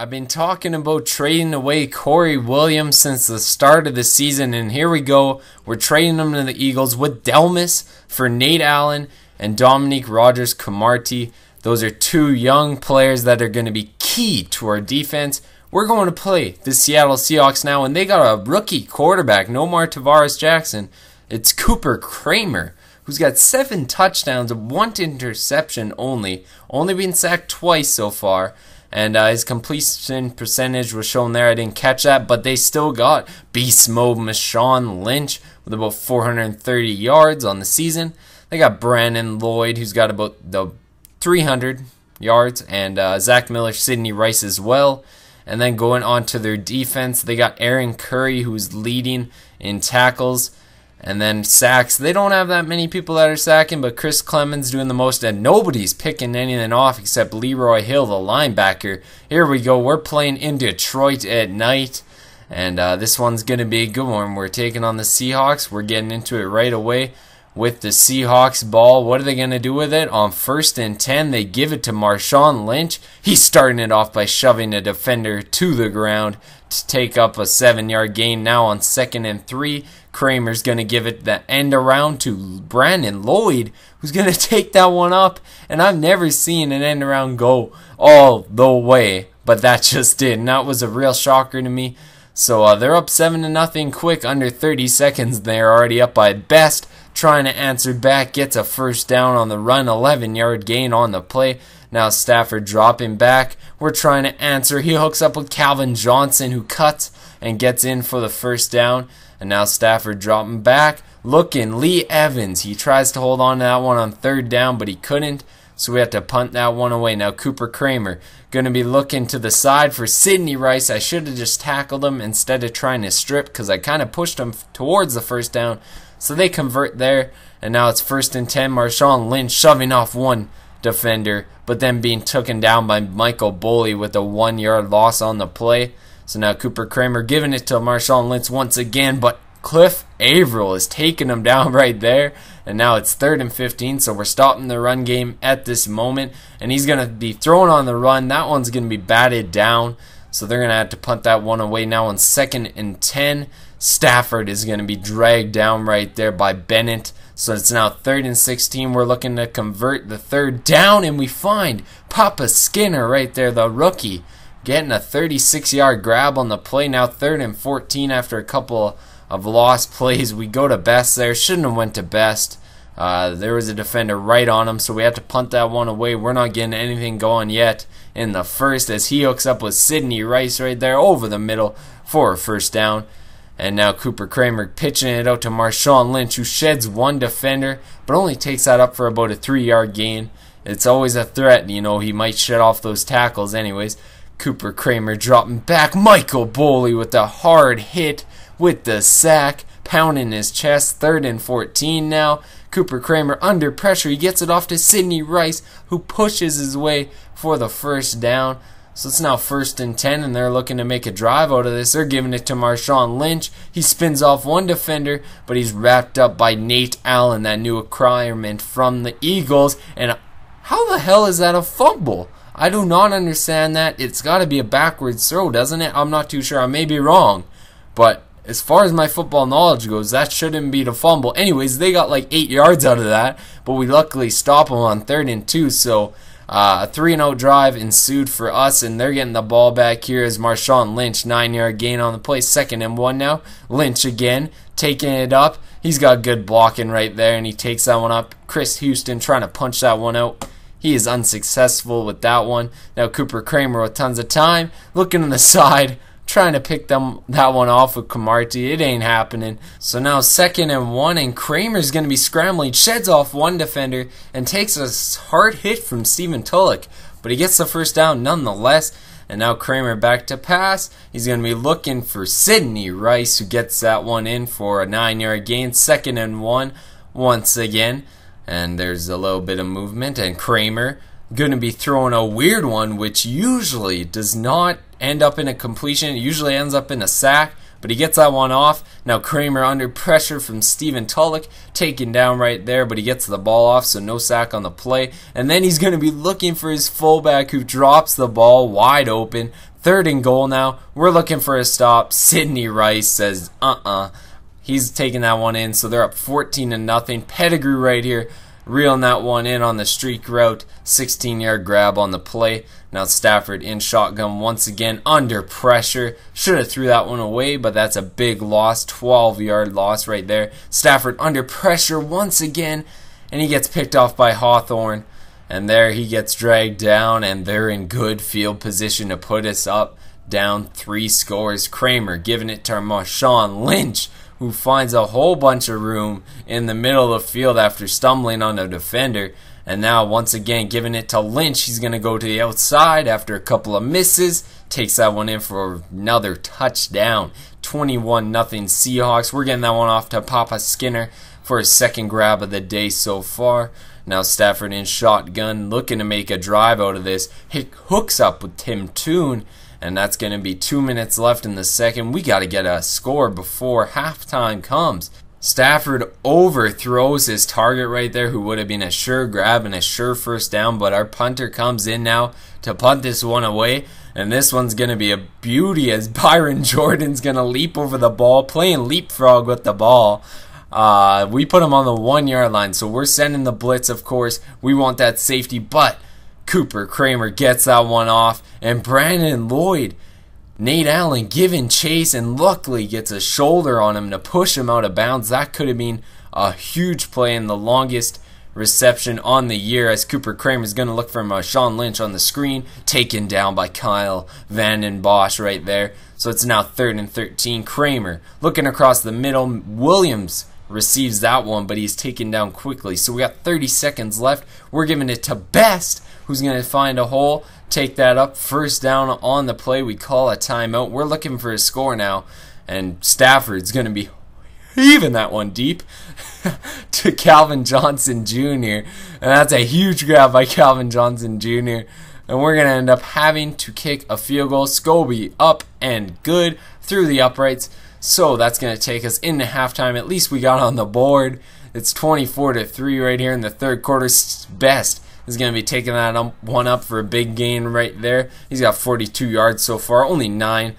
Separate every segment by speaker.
Speaker 1: I've been talking about trading away Corey Williams since the start of the season, and here we go. We're trading him to the Eagles with Delmas for Nate Allen and Dominique Rodgers Cromartie. Those are two young players that are going to be key to our defense. We're going to play the Seattle Seahawks now, and they got a rookie quarterback, Nomar Tarvaris Jackson. It's Cooper Kramer, who's got seven touchdowns, one interception only, only been sacked twice so far and uh, his completion percentage was shown there. I didn't catch that, but they still got beast mode Marshawn Lynch with about 430 yards on the season. They got Brandon Lloyd, who's got about the 300 yards, and uh, Zach Miller, Sidney Rice as well. And then going on to their defense, they got Aaron Curry, who's leading in tackles. And then sacks, they don't have that many people that are sacking, but Chris Clemons doing the most, and nobody's picking anything off except Leroy Hill, the linebacker. Here we go. We're playing in Detroit at night, and uh, this one's going to be a good one. We're taking on the Seahawks. We're getting into it right away with the Seahawks ball. What are they going to do with it? On first and 10, they give it to Marshawn Lynch. He's starting it off by shoving a defender to the ground to take up a seven yard gain. Now on second and three, Kramer's going to give it the end around to Brandon Lloyd, who's going to take that one up. And I've never seen an end around go all the way, but that just did. And that was a real shocker to me. So uh, they're up 7 to nothing quick, under 30 seconds. They're already up by best. Trying to answer back, gets a first down on the run, 11 yard gain on the play. Now Stafford dropping back. We're trying to answer. He hooks up with Calvin Johnson, who cuts and gets in for the first down. And now Stafford dropping back. Looking, Lee Evans. He tries to hold on to that one on third down, but he couldn't. So we have to punt that one away. Now Cooper Kramer going to be looking to the side for Sidney Rice. I should have just tackled him instead of trying to strip because I kind of pushed him towards the first down. So they convert there. And now it's first and 10. Marshawn Lynch shoving off one defender, but then being taken down by Michael Boley with a one yard loss on the play. So now Cooper Kramer giving it to Marshawn Lynch once again, but Cliff Avril is taking him down right there. And now it's third and 15, so we're stopping the run game at this moment. And he's going to be thrown on the run. That one's going to be batted down. So they're going to have to punt that one away now on second and 10. Stafford is going to be dragged down right there by Bennett. So it's now third and 16. We're looking to convert the third down, and we find Papa Skinner right there, the rookie getting a 36 yard grab on the play. Now third and 14 after a couple of lost plays. We go to best there. Shouldn't have went to best. Uh, there was a defender right on him, so we have to punt that one away. We're not getting anything going yet in the first as he hooks up with Sidney Rice right there over the middle for a first down. And now Cooper Kramer pitching it out to Marshawn Lynch, who sheds one defender, but only takes that up for about a three yard gain. It's always a threat, you know, he might shed off those tackles anyways. Cooper Kramer dropping back. Michael Boley with a hard hit with the sack, pounding his chest. Third and 14 now. Cooper Kramer under pressure. He gets it off to Sidney Rice, who pushes his way for the first down. So it's now first and 10, and they're looking to make a drive out of this. They're giving it to Marshawn Lynch. He spins off one defender, but he's wrapped up by Nate Allen, that new acquirement from the Eagles. And how the hell is that a fumble? I do not understand that. It's got to be a backwards throw, doesn't it? I'm not too sure. I may be wrong. But as far as my football knowledge goes, that shouldn't be the fumble. Anyways, they got like eight yards out of that, but we luckily stop them on third and two. So uh, a three and out drive ensued for us, and they're getting the ball back here as Marshawn Lynch nine yard gain on the play, second and one now. Lynch again taking it up. He's got good blocking right there, and he takes that one up. Chris Houston trying to punch that one out. He is unsuccessful with that one. Now Cooper Kramer with tons of time, looking on the side, trying to pick them that one off with Cromartie. It ain't happening. So now second and one, and Kramer's going to be scrambling, sheds off one defender, and takes a hard hit from Stephen Tulloch. But he gets the first down nonetheless. And now Kramer back to pass. He's going to be looking for Sidney Rice, who gets that one in for a nine yard gain. Second and one once again and there's a little bit of movement. And Kramer going to be throwing a weird one, which usually does not end up in a completion. It usually ends up in a sack, but he gets that one off. Now Kramer under pressure from Stephen Tulloch, taken down right there, but he gets the ball off, so no sack on the play. And then he's going to be looking for his fullback who drops the ball wide open. Third and goal now. We're looking for a stop. Sidney Rice says, uh uh-uh. uh. He's taking that one in, so they're up 14 to nothing. Pettigrew right here reeling that one in on the streak route. 16 yard grab on the play. Now Stafford in shotgun once again under pressure. Should have threw that one away, but that's a big loss. 12 yard loss right there. Stafford under pressure once again, and he gets picked off by Hawthorne. And there he gets dragged down, and they're in good field position to put us up down three scores. Kramer giving it to Marshawn Lynch who finds a whole bunch of room in the middle of the field after stumbling on a defender. And now, once again, giving it to Lynch. He's going to go to the outside after a couple of misses. Takes that one in for another touchdown. 21 nothing Seahawks. We're getting that one off to Papa Skinner for his second grab of the day so far. Now Stafford in shotgun, looking to make a drive out of this. He hooks up with Tim Toone and that's going to be two minutes left in the second. We got to get a score before halftime comes. Stafford overthrows his target right there, who would have been a sure grab and a sure first down, but our punter comes in now to punt this one away. And this one's going to be a beauty as Byron Jordan's going to leap over the ball, playing leapfrog with the ball. Uh, we put him on the one yard line, so we're sending the blitz, of course. We want that safety, but Cooper Kramer gets that one off, and Brandon Lloyd, Nate Allen giving chase, and luckily gets a shoulder on him to push him out of bounds. That could have been a huge play and the longest reception on the year as Cooper Kramer is going to look for uh, Sean Lynch on the screen, taken down by Kyle Vanden Bosch right there. So it's now third and 13. Kramer looking across the middle. Williams receives that one, but he's taken down quickly. So we got 30 seconds left. We're giving it to Best, who's going to find a hole, take that up, first down on the play. We call a timeout. We're looking for a score now, and Stafford's going to be heaving that one deep to Calvin Johnson Jr. And that's a huge grab by Calvin Johnson Jr. And we're going to end up having to kick a field goal. Scobie up and good through the uprights. So that's going to take us into halftime. At least we got on the board. It's 24 to 3 right here in the third quarter. Best is going to be taking that one up for a big gain right there. He's got 42 yards so far, only nine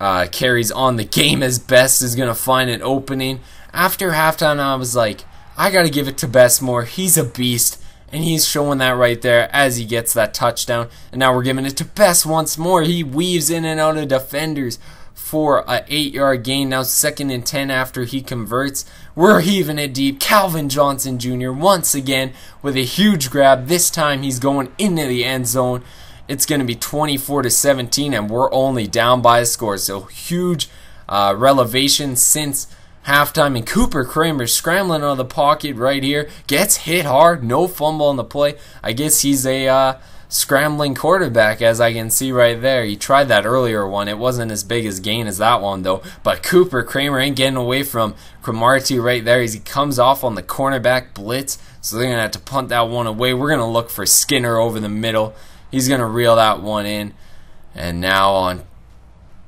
Speaker 1: uh, carries on the game as Best is going to find an opening. After halftime, I was like, I got to give it to Best more. He's a beast. And he's showing that right there as he gets that touchdown. And now we're giving it to Best once more. He weaves in and out of defenders for a 8 yard gain. Now second and 10 after he converts. We're heaving it deep. Calvin Johnson Jr. once again with a huge grab. This time he's going into the end zone. It's going to be 24 to 17 and we're only down by a score. So huge uh, relevation since halftime. And Cooper Kramer scrambling out of the pocket right here. Gets hit hard. No fumble on the play. I guess he's a... Uh, scrambling quarterback, as I can see right there. He tried that earlier one. It wasn't as big as gain as that one, though. But Cooper Kramer ain't getting away from Cromartie right there as he comes off on the cornerback blitz. So they're going to have to punt that one away. We're going to look for Skinner over the middle. He's going to reel that one in. And now on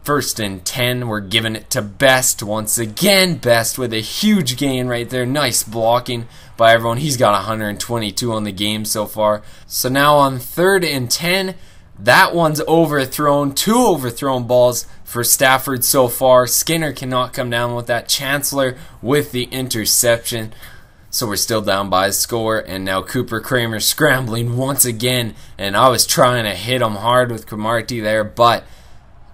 Speaker 1: First and 10, we're giving it to Best once again. Best with a huge gain right there. Nice blocking by everyone. He's got 122 on the game so far. So now on third and 10, that one's overthrown. Two overthrown balls for Stafford so far. Skinner cannot come down with that. Chancellor with the interception. So we're still down by a score, and now Cooper Kramer scrambling once again. And I was trying to hit him hard with Cromartie there, but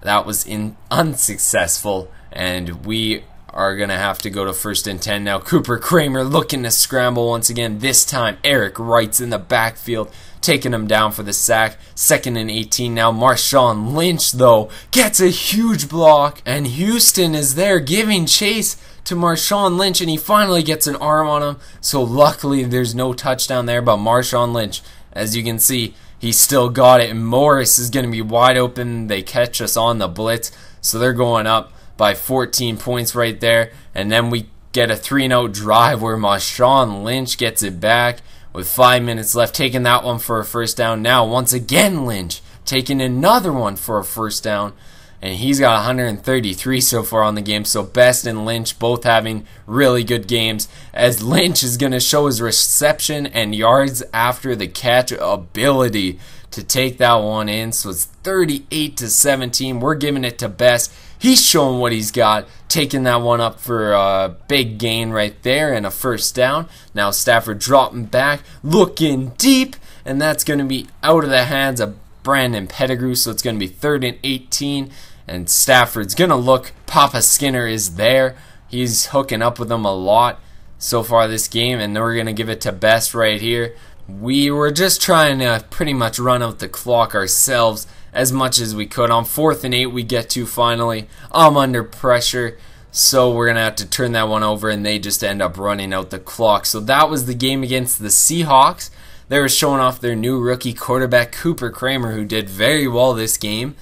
Speaker 1: that was in unsuccessful, and we are going to have to go to first and 10 now. Cooper Kramer looking to scramble once again. This time, Eric Wright's in the backfield, taking him down for the sack. Second and 18 now. Marshawn Lynch, though, gets a huge block, and Houston is there giving chase to Marshawn Lynch, and he finally gets an arm on him. So luckily, there's no touchdown there, but Marshawn Lynch, as you can see, he still got it. And Morris is going to be wide open. They catch us on the blitz. So they're going up by 14 points right there. And then we get a 3 0 drive where Marshawn Lynch gets it back with five minutes left, taking that one for a first down. Now, once again, Lynch taking another one for a first down. And he's got 133 so far on the game. So Best and Lynch both having really good games. As Lynch is going to show his reception and yards after the catch ability to take that one in. So it's 38 to 17. We're giving it to Best. He's showing what he's got, taking that one up for a big gain right there and a first down. Now Stafford dropping back, looking deep, and that's going to be out of the hands of Brandon Pettigrew. So it's going to be third and 18 and Stafford's gonna look. Papa Skinner is there. He's hooking up with him a lot so far this game, and we're gonna give it to Best right here. We were just trying to pretty much run out the clock ourselves as much as we could. On fourth and eight, we get to finally. I'm under pressure, so we're gonna have to turn that one over, and they just end up running out the clock. So that was the game against the Seahawks. They were showing off their new rookie quarterback Cooper Kramer, who did very well this game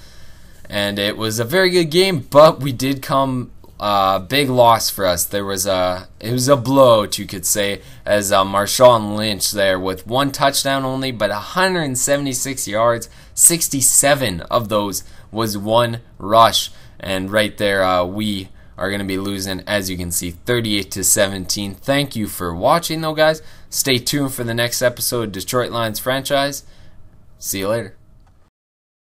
Speaker 1: and it was a very good game. But we did come a uh, big loss for us. There was a it was a blow, you could say, as uh, Marshawn Lynch there with one touchdown only, but 176 yards, 67 of those was one rush, and right there uh, we are going to be losing, as you can see, 38 to 17. Thank you for watching, though, guys. Stay tuned for the next episode of Detroit Lions franchise. See you later.